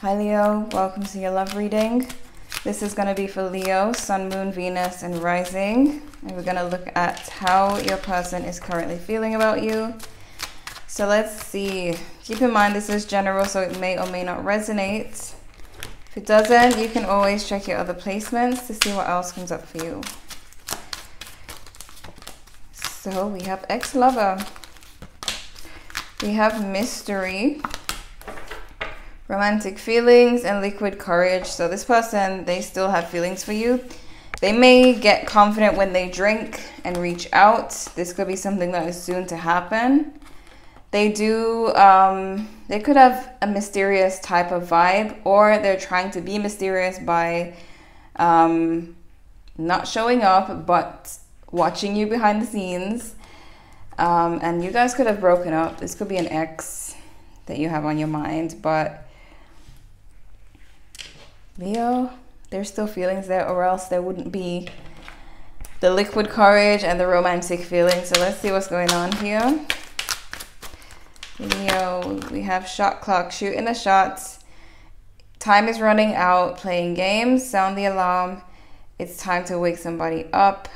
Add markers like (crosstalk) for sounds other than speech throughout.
Hi Leo, welcome to your love reading. This is going to be for Leo, Sun, Moon, Venus, and Rising. And we're going to look at how your person is currently feeling about you. So let's see. Keep in mind this is general, so it may or may not resonate. If it doesn't, you can always check your other placements to see what else comes up for you. So we have ex-lover. We have mystery romantic feelings and liquid courage. So this person, they still have feelings for you. They may get confident when they drink and reach out. This could be something that is soon to happen. They do, um, they could have a mysterious type of vibe, or they're trying to be mysterious by um, not showing up, but watching you behind the scenes. Um, and you guys could have broken up. This could be an ex that you have on your mind, but Leo, there's still feelings there, or else there wouldn't be the liquid courage and the romantic feeling. So let's see what's going on here. Leo, we have shot clock, shooting the shots. Time is running out, playing games, sound the alarm. It's time to wake somebody up.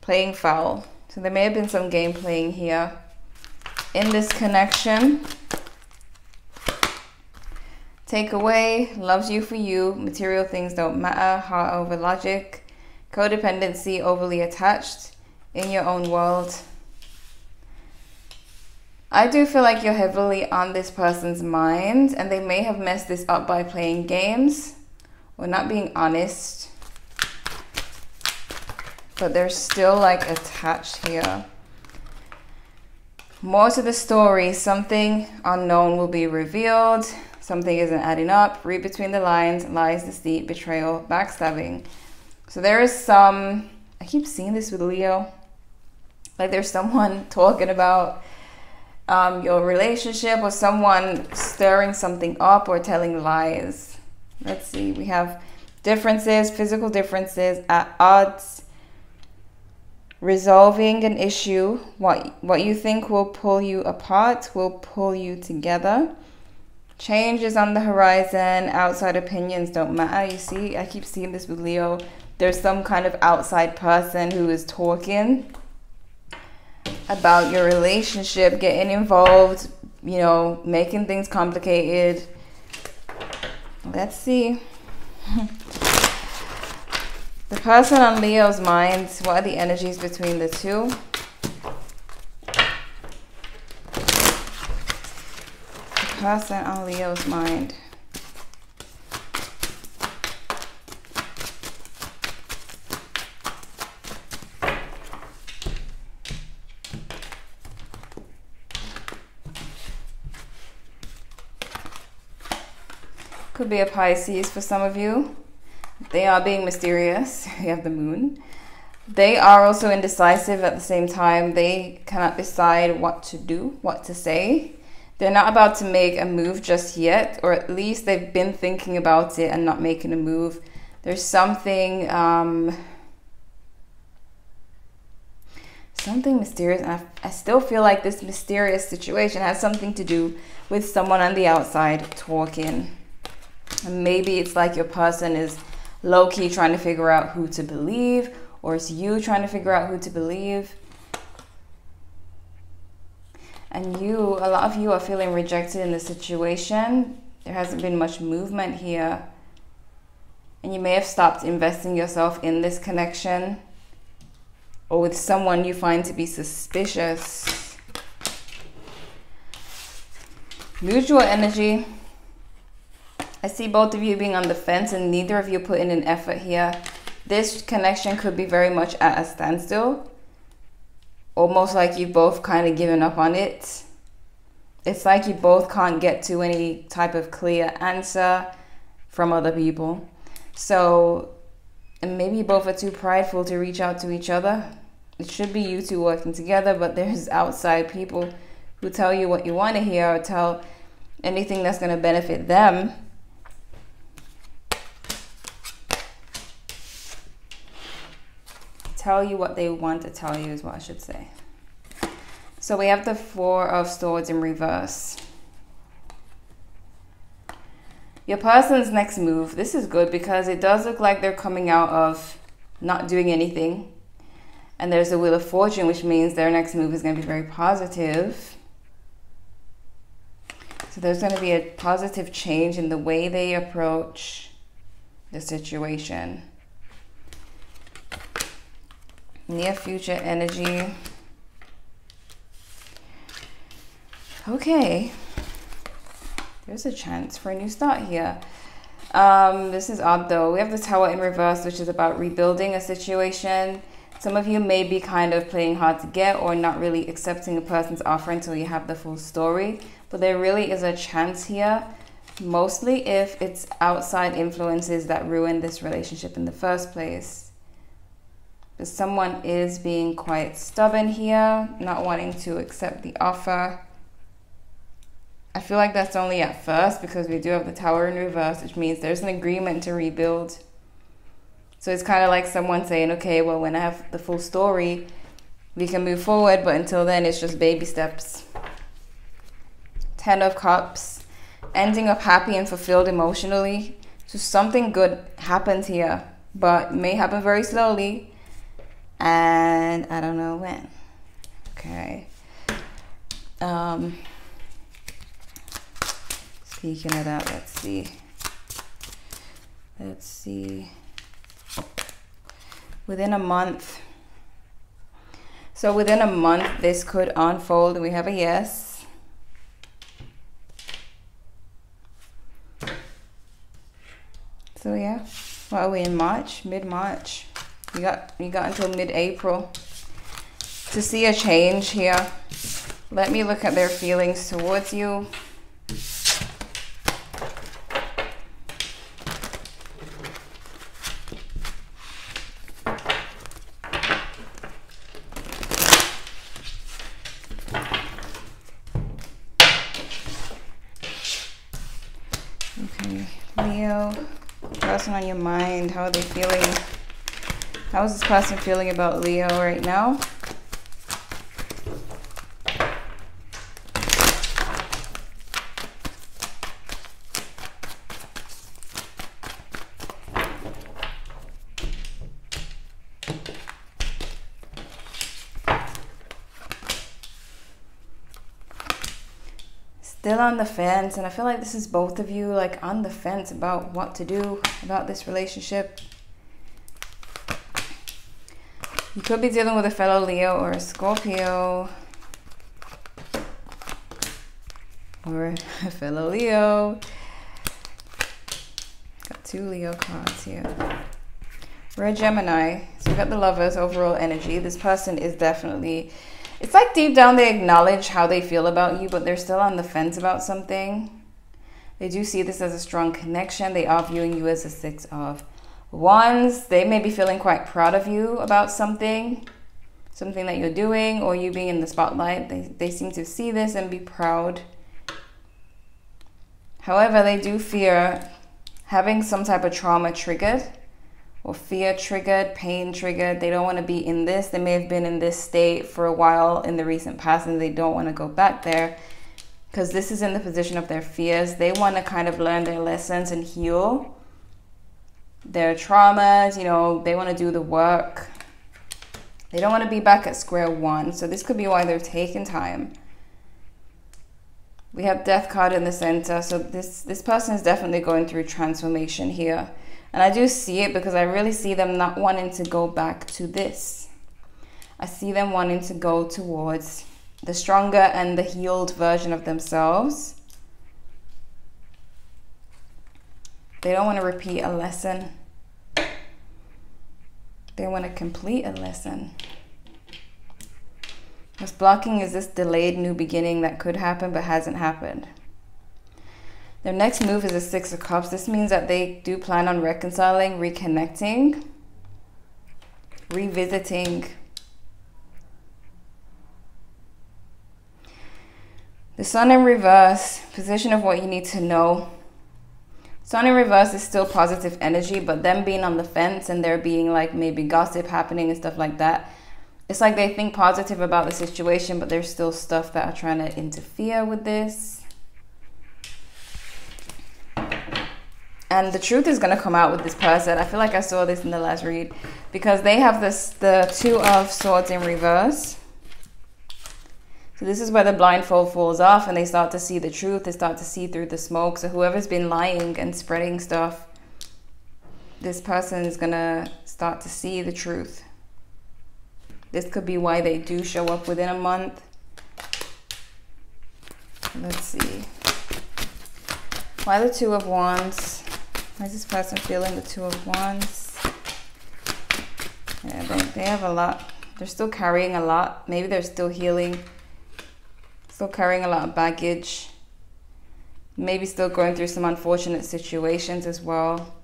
Playing foul. So there may have been some game playing here in this connection. Take away, loves you for you, material things don't matter, heart over logic, codependency, overly attached, in your own world. I do feel like you're heavily on this person's mind and they may have messed this up by playing games or not being honest. But they're still like attached here. More to the story, something unknown will be revealed something isn't adding up. Read between the lines, lies, deceit, betrayal, backstabbing. So there is some, I keep seeing this with Leo. Like there's someone (laughs) talking about um, your relationship or someone stirring something up or telling lies. Let's see, we have differences, physical differences at odds, resolving an issue. What, what you think will pull you apart will pull you together. Change is on the horizon. Outside opinions don't matter. You see, I keep seeing this with Leo. There's some kind of outside person who is talking about your relationship, getting involved, you know, making things complicated. Let's see. (laughs) the person on Leo's mind, what are the energies between the two? Person on Leo's mind. Could be a Pisces for some of you. They are being mysterious. (laughs) You have the moon. They are also indecisive at the same time. They cannot decide what to do, what to say. They're not about to make a move just yet, or at least they've been thinking about it and not making a move. There's something, um, something mysterious. And I, I still feel like this mysterious situation has something to do with someone on the outside talking. And maybe it's like your person is low key trying to figure out who to believe, or it's you trying to figure out who to believe and you, a lot of you are feeling rejected in the situation. There hasn't been much movement here. And you may have stopped investing yourself in this connection or with someone you find to be suspicious. Mutual energy. I see both of you being on the fence and neither of you put in an effort here. This connection could be very much at a standstill almost like you've both kind of given up on it. It's like you both can't get to any type of clear answer from other people. So, maybe you both are too prideful to reach out to each other. It should be you two working together, but there's (laughs) outside people who tell you what you want to hear or tell anything that's going to benefit them tell you what they want to tell you is what I should say. So we have the Four of Swords in reverse. Your person's next move, this is good because it does look like they're coming out of not doing anything. And there's the Wheel of Fortune, which means their next move is going to be very positive. So there's going to be a positive change in the way they approach the situation. Near future energy. Okay. There's a chance for a new start here. Um, this is odd though. We have the tower in reverse, which is about rebuilding a situation. Some of you may be kind of playing hard to get or not really accepting a person's offer until you have the full story. But there really is a chance here, mostly if it's outside influences that ruin this relationship in the first place. But someone is being quite stubborn here, not wanting to accept the offer. I feel like that's only at first because we do have the tower in reverse, which means there's an agreement to rebuild. So it's kind of like someone saying, okay, well, when I have the full story, we can move forward, but until then, it's just baby steps. Ten of Cups, ending up happy and fulfilled emotionally. So something good happens here, but may happen very slowly, and I don't know when. Okay. Um, Speaking of that, let's see. Let's see. Within a month. So within a month, this could unfold. We have a yes. So yeah, what are we in March? Mid-March. You got you got until mid-April to see a change here. Let me look at their feelings towards you. Okay, Leo, person on your mind? How are they feeling? How is this person feeling about Leo right now? still on the fence and i feel like this is both of you like on the fence about what to do about this relationship you could be dealing with a fellow leo or a scorpio or a fellow leo got two leo cards here we're a gemini so we've got the lovers overall energy this person is definitely it's like deep down they acknowledge how they feel about you, but they're still on the fence about something. They do see this as a strong connection. They are viewing you as a six of wands. They may be feeling quite proud of you about something, something that you're doing, or you being in the spotlight. They, they seem to see this and be proud. However, they do fear having some type of trauma triggered or fear triggered, pain triggered. They don't want to be in this. They may have been in this state for a while in the recent past and they don't want to go back there because this is in the position of their fears. They want to kind of learn their lessons and heal their traumas. You know, they want to do the work. They don't want to be back at square one. So this could be why they're taking time. We have death card in the center. So this, this person is definitely going through transformation here. And I do see it because I really see them not wanting to go back to this. I see them wanting to go towards the stronger and the healed version of themselves. They don't want to repeat a lesson. They want to complete a lesson. What's blocking is this delayed new beginning that could happen but hasn't happened. Their next move is a Six of Cups. This means that they do plan on reconciling, reconnecting, revisiting. The Sun in reverse, position of what you need to know. Sun in reverse is still positive energy, but them being on the fence and there being like maybe gossip happening and stuff like that. It's like they think positive about the situation, but there's still stuff that are trying to interfere with this. and the truth is going to come out with this person. I feel like I saw this in the last read because they have this the two of swords in reverse. So this is where the blindfold falls off and they start to see the truth. They start to see through the smoke. So whoever's been lying and spreading stuff, this person is going to start to see the truth. This could be why they do show up within a month. Let's see. Why the Two of Wands? Why is this person feeling the Two of Wands? Yeah, they, they have a lot. They're still carrying a lot. Maybe they're still healing. Still carrying a lot of baggage. Maybe still going through some unfortunate situations as well.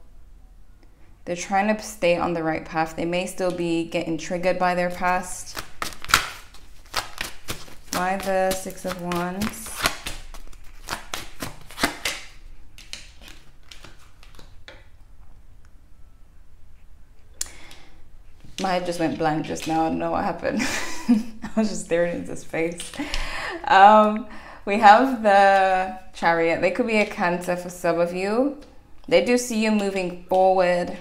They're trying to stay on the right path. They may still be getting triggered by their past. Why the Six of Wands? my head just went blank just now. I don't know what happened. (laughs) I was just staring into space. Um, we have the chariot. They could be a cancer for some of you. They do see you moving forward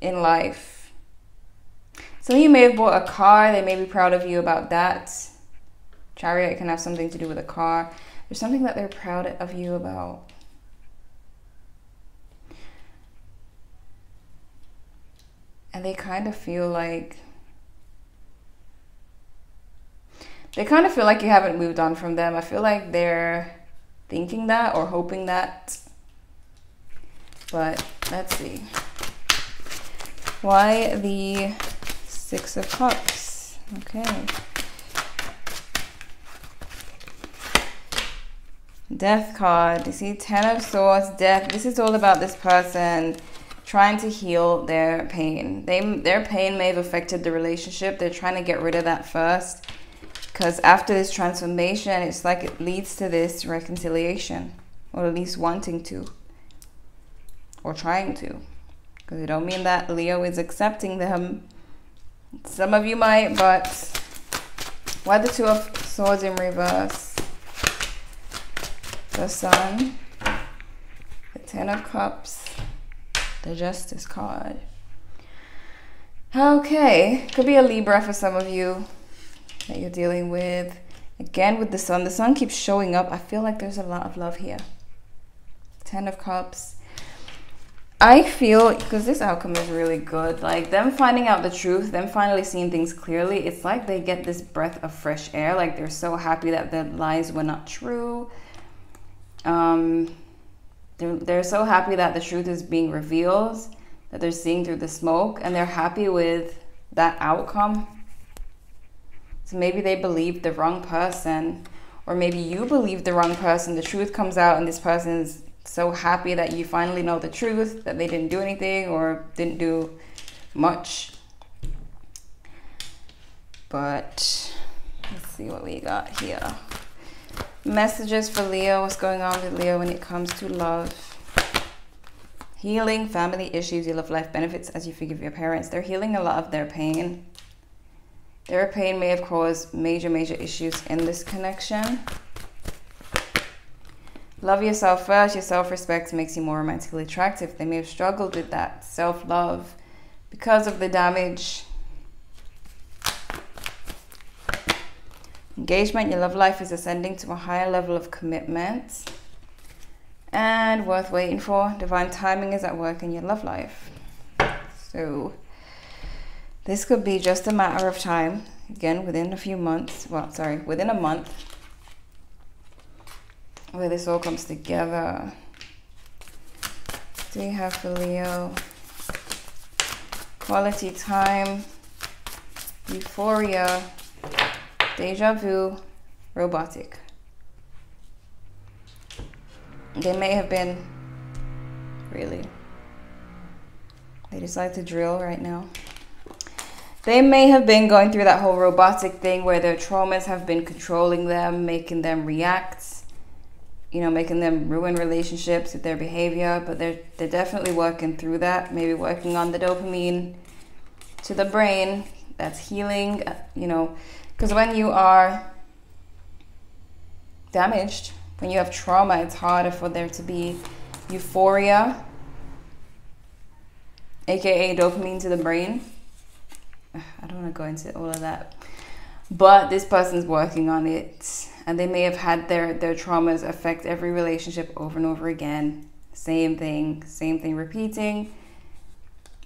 in life. Of you may have bought a car. They may be proud of you about that. Chariot can have something to do with a car. There's something that they're proud of you about. and they kind of feel like they kind of feel like you haven't moved on from them. I feel like they're thinking that or hoping that. But let's see. Why the Six of Cups? Okay. Death card. You see, Ten of Swords, Death. This is all about this person trying to heal their pain. They their pain may have affected the relationship. They're trying to get rid of that first because after this transformation, it's like it leads to this reconciliation or at least wanting to or trying to. Because it don't mean that Leo is accepting them. Some of you might, but why the two of swords in reverse? The sun, the ten of cups, the Justice card. Okay, could be a Libra for some of you that you're dealing with. Again, with the sun, the sun keeps showing up. I feel like there's a lot of love here. Ten of Cups. I feel, because this outcome is really good, like them finding out the truth, them finally seeing things clearly, it's like they get this breath of fresh air. Like they're so happy that the lies were not true. Um, they're, they're so happy that the truth is being revealed, that they're seeing through the smoke, and they're happy with that outcome. So maybe they believed the wrong person, or maybe you believe the wrong person. The truth comes out, and this person is so happy that you finally know the truth, that they didn't do anything or didn't do much. But let's see what we got here. Messages for Leo. What's going on with Leo when it comes to love? Healing, family issues, your love life benefits as you forgive your parents. They're healing a lot of their pain. Their pain may have caused major, major issues in this connection. Love yourself first. Your self-respect makes you more romantically attractive. They may have struggled with that self-love because of the damage Engagement, your love life is ascending to a higher level of commitment and worth waiting for. Divine timing is at work in your love life. So, this could be just a matter of time. Again, within a few months. Well, sorry, within a month. Where this all comes together. Do we have for Leo? Quality time. Euphoria Deja vu, robotic. They may have been, really. They decide to drill right now. They may have been going through that whole robotic thing where their traumas have been controlling them, making them react, you know, making them ruin relationships with their behavior. But they're, they're definitely working through that, maybe working on the dopamine to the brain that's healing, uh, you know, because when you are damaged, when you have trauma, it's harder for there to be euphoria, aka dopamine to the brain. I don't want to go into all of that, but this person's working on it, and they may have had their their traumas affect every relationship over and over again. Same thing, same thing repeating.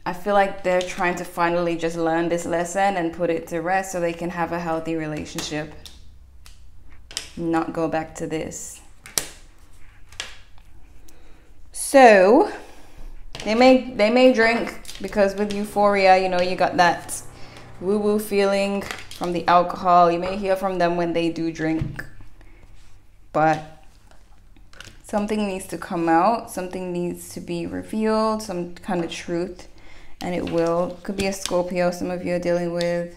I feel like they're trying to finally just learn this lesson and put it to rest so they can have a healthy relationship. Not go back to this. So they may they may drink because with euphoria, you know, you got that woo woo feeling from the alcohol. You may hear from them when they do drink, but something needs to come out, something needs to be revealed, some kind of truth, and it will. Could be a Scorpio, some of you are dealing with.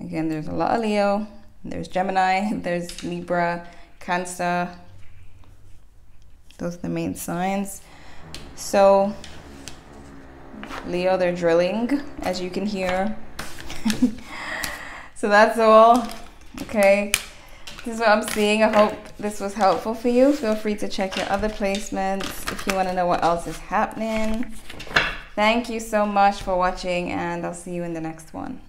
Again, there's a lot of Leo, there's Gemini, (laughs) there's Libra, Cancer. Those are the main signs. So, Leo, they're drilling, as you can hear. (laughs) so that's all. Okay. This is what I'm seeing. I hope this was helpful for you. Feel free to check your other placements if you want to know what else is happening. Thank you so much for watching and I'll see you in the next one.